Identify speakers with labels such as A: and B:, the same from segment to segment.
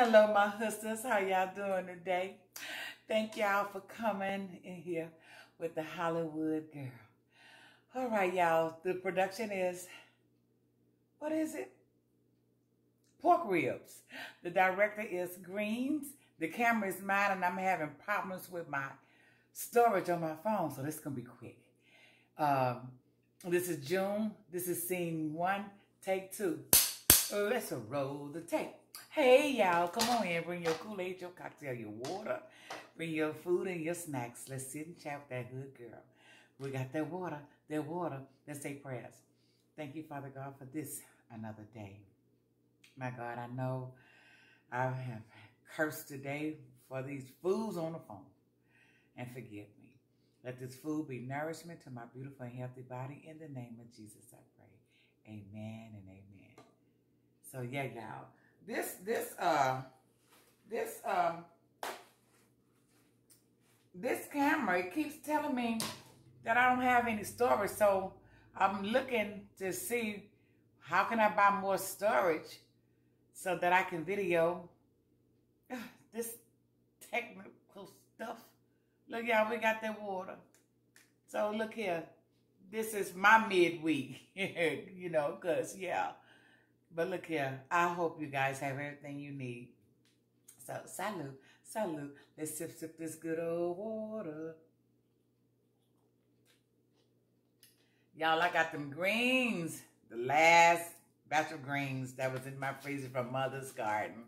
A: Hello, my hustlers. How y'all doing today? Thank y'all for coming in here with the Hollywood girl. All right, y'all. The production is, what is it? Pork ribs. The director is Greens. The camera is mine, and I'm having problems with my storage on my phone, so this is going to be quick. Um, this is June. This is scene one, take two. Let's roll the tape. Hey, y'all, come on in. Bring your Kool-Aid, your cocktail, your water. Bring your food and your snacks. Let's sit and chat with that good girl. We got that water, that water. Let's say prayers. Thank you, Father God, for this another day. My God, I know I have cursed today for these fools on the phone. And forgive me. Let this food be nourishment to my beautiful and healthy body. In the name of Jesus, I pray. Amen and amen. So yeah, y'all. This this uh this um this camera it keeps telling me that I don't have any storage. So I'm looking to see how can I buy more storage so that I can video this technical stuff. Look, y'all, we got that water. So look here. This is my midweek, you know, because, yeah. But look here. I hope you guys have everything you need. So, salute, salute. Let's sip, sip this good old water. Y'all, I got them greens. The last batch of greens that was in my freezer from Mother's Garden.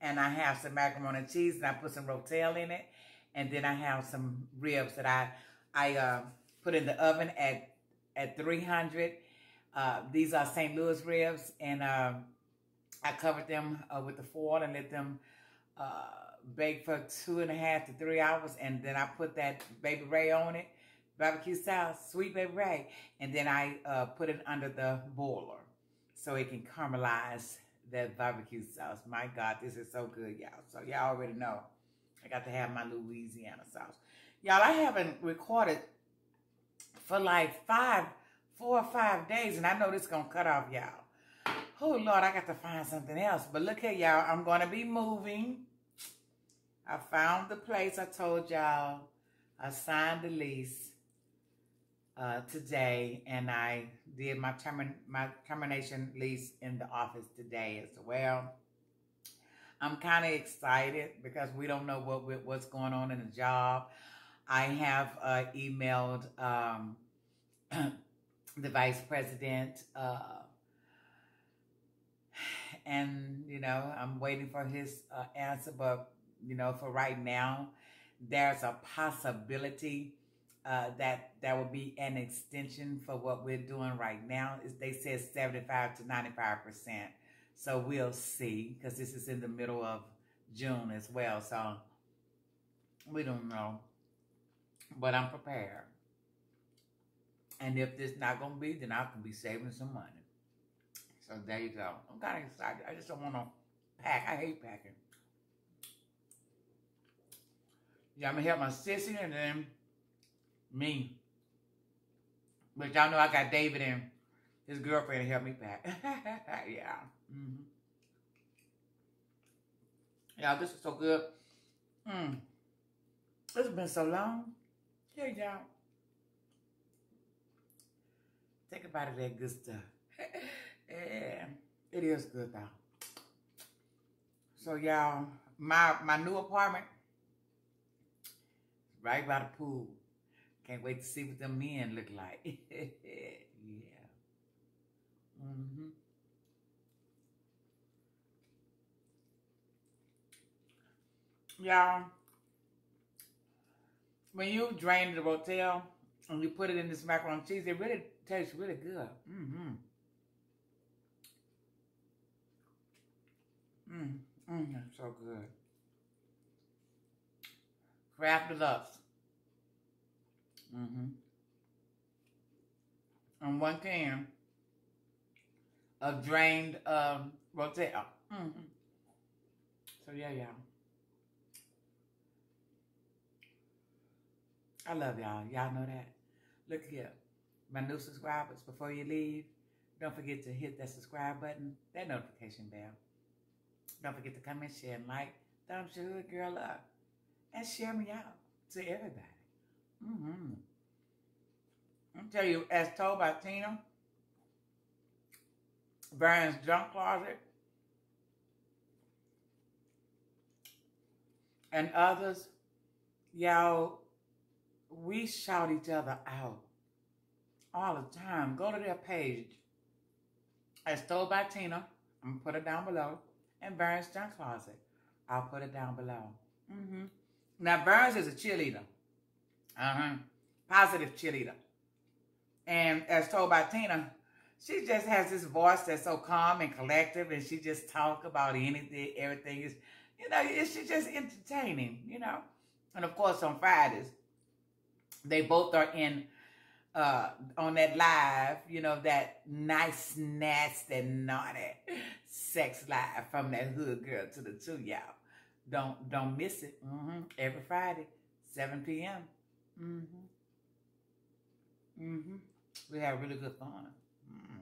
A: And I have some macaroni and cheese, and I put some rotel in it. And then I have some ribs that I I uh, put in the oven at at 300. Uh, these are St. Louis ribs, and uh, I covered them uh, with the foil and let them uh, bake for two and a half to three hours. And then I put that baby ray on it, barbecue style, sweet baby ray. And then I uh, put it under the boiler so it can caramelize that barbecue sauce. My God, this is so good, y'all. So y'all already know. I got to have my Louisiana sauce. Y'all, I haven't recorded for like five, four or five days, and I know this going to cut off, y'all. Oh, Lord, I got to find something else. But look here, y'all. I'm going to be moving. I found the place I told y'all. I signed the lease uh, today, and I did my, termin my termination lease in the office today as well. I'm kind of excited because we don't know what what's going on in the job. I have uh, emailed um, the vice president, uh, and you know I'm waiting for his uh, answer. But you know, for right now, there's a possibility uh, that that will be an extension for what we're doing right now. They said 75 to 95 percent. So we'll see because this is in the middle of June as well. So we don't know. But I'm prepared. And if this not to be, then I can be saving some money. So there you go. I'm kind of excited. I just don't want to pack. I hate packing. Yeah, I'm to help my sister and then me. But y'all know I got David and his girlfriend to help me pack. yeah. Mm -hmm. Y'all, this is so good. Mm. It's been so long. Yeah, y'all. Take a bite of that good stuff. yeah, it is good though. So y'all, my my new apartment right by the pool. Can't wait to see what them men look like. yeah. Mm-hmm. Y'all, when you drain the rotel and you put it in this macaroni cheese, it really tastes really good. Mm-hmm. Mm, mm, so good. Kraft Deluxe. Mm-hmm. And one can of drained um, rotel. Mm-hmm. So yeah, yeah. I love y'all. Y'all know that. Look here. My new subscribers, before you leave, don't forget to hit that subscribe button, that notification bell. Don't forget to comment, share, and like. Thumbs your hood girl up. And share me out to everybody. Mm-hmm. I'll tell you, as told by Tina, Verne's junk closet, and others, y'all, we shout each other out all the time. Go to their page. As told by Tina, I'm gonna put it down below. And Verne's Junk Closet. I'll put it down below. Mm-hmm. Now Burns is a cheerleader. Uh-huh. Positive cheerleader. And as told by Tina, she just has this voice that's so calm and collective and she just talk about anything, everything is, you know, it's just entertaining, you know. And of course on Fridays, they both are in uh on that live, you know, that nice, nasty, naughty sex live from that hood girl to the two y'all. Don't don't miss it. Mm-hmm. Every Friday, 7 p.m. Mm-hmm. Mm-hmm. We have really good fun. Mm-hmm.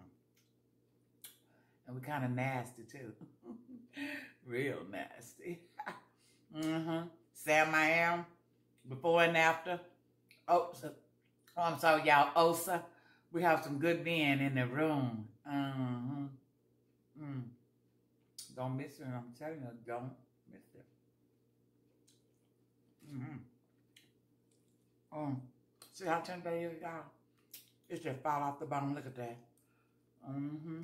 A: And we kind of nasty too. Real nasty. mm-hmm. Sam I am, before and after. Oh, oh, I'm sorry, y'all. Osa. We have some good men in the room. Mm-hmm. Mm. Don't miss it. I'm telling you, don't miss it. Mm-hmm. Oh, see how tender y'all? It just fall off the bone. Look at that. Mm-hmm.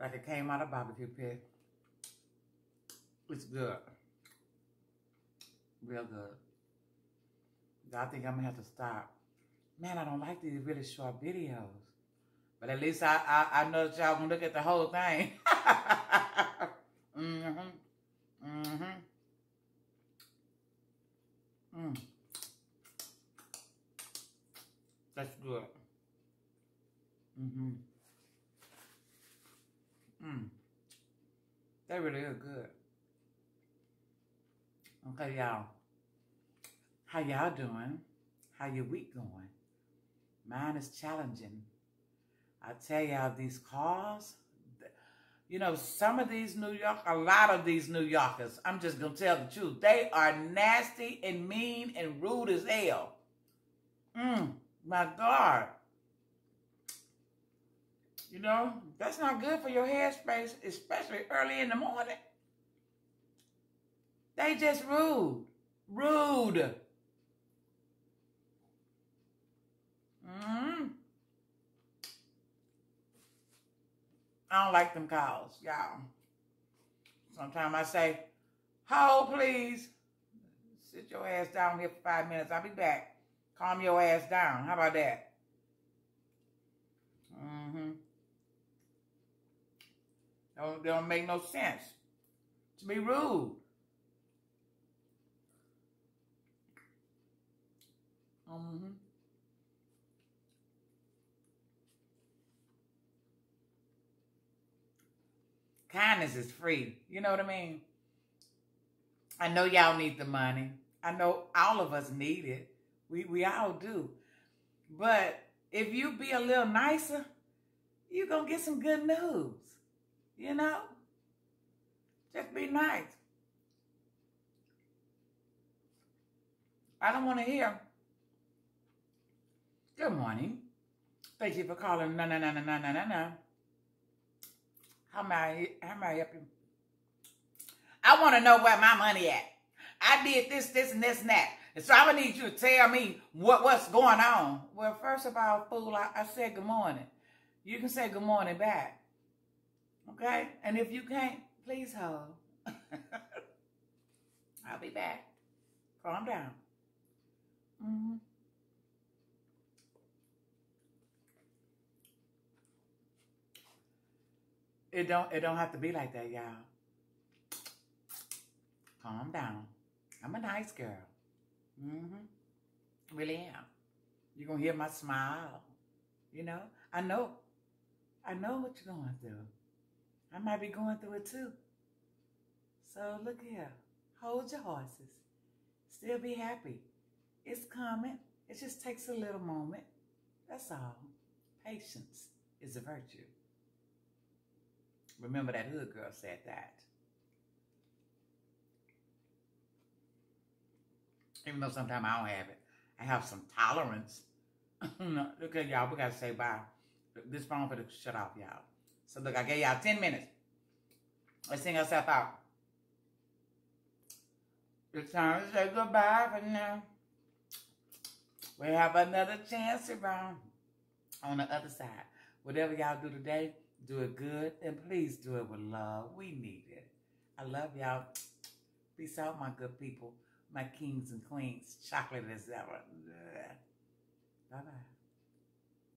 A: Like it came out of barbecue pit. It's good. Real good. I think I'm gonna have to stop. Man, I don't like these really short videos. But at least I I, I know that y'all gonna look at the whole thing. mm-hmm. Mm-hmm. Mm. That's good. Mm-hmm. Mm. That really is good. Okay, y'all. How y'all doing? How your week going? Mine is challenging. I tell y'all, these cars, you know, some of these New York, a lot of these New Yorkers, I'm just going to tell the truth, they are nasty and mean and rude as hell. Mm, my God. You know, that's not good for your headspace, especially early in the morning. They just rude. Rude. Mm-hmm. I don't like them calls, y'all. Sometimes I say, hold please. Sit your ass down here for five minutes. I'll be back. Calm your ass down. How about that? Mm-hmm. Don't, don't make no sense. To be rude. Mm-hmm. Kindness is free. You know what I mean? I know y'all need the money. I know all of us need it. We we all do. But if you be a little nicer, you're gonna get some good news. You know? Just be nice. I don't want to hear. Good morning. Thank you for calling. No, no, no, no, no, no, no, no. How may I, how may I? I want to know where my money at. I did this, this, and this, and that. So I'm going to need you to tell me what, what's going on. Well, first of all, fool, I, I said good morning. You can say good morning back. Okay? And if you can't, please hold. I'll be back. Calm down. Mm-hmm. It don't it don't have to be like that, y'all. Calm down. I'm a nice girl. Mm-hmm. Really am. You're gonna hear my smile. You know? I know. I know what you're going through. I might be going through it too. So look here. Hold your horses. Still be happy. It's coming. It just takes a little moment. That's all. Patience is a virtue. Remember that hood girl said that. Even though sometimes I don't have it. I have some tolerance. look at y'all. We got to say bye. This phone for the shut off, y'all. So look, I gave y'all 10 minutes. Let's sing ourselves out. It's time to say goodbye for now. We have another chance around on the other side. Whatever y'all do today, do it good and please do it with love. We need it. I love y'all. Peace out, my good people, my kings and queens. Chocolate as ever. Bye bye.